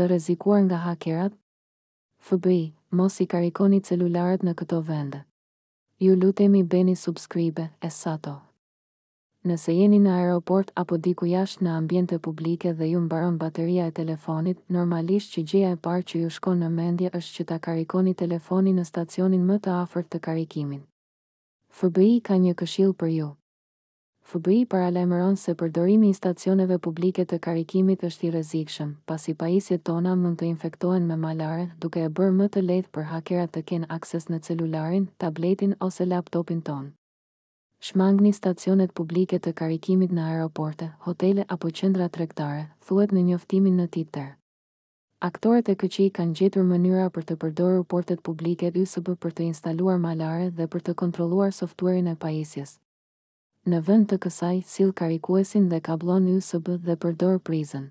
Të rrezikuar nga hakerat? FBI, mos i karikoni celularët në këto vende. Ju lutemi bëni subscribe e sato. Nëse jeni në aeroport apo diku jashtë në ambjente publike dhe ju mbaron bateria e telefonit, normalisht që gjëja e parë që ju shkon në mendje është që ta karikoni telefonin në stacionin më të afërt të karikimit. FBI ka një këshillë për ju. FBI paralajmëron se përdorimi i stacioneve publike të karikimit është i rrezikshëm, pasi pajisjet tona mund të infektohen me malware, duke e bërë më të lehtë për hakerat të kenë akses në celularin, tabletin ose laptopin tonë. Shmangni stacionet publike të karikimit në aeroporte, hotele apo qendra tregtare, thuhet në njoftimin në Twitter. Aktorët e këqij kanë gjetur mënyra për të përdorur portat publike USB për të instaluar malware dhe për të kontrolluar softuerin e pajisjes. Në vend të kësaj, sill karikuesin dhe kabllon USB dhe përdor prizën.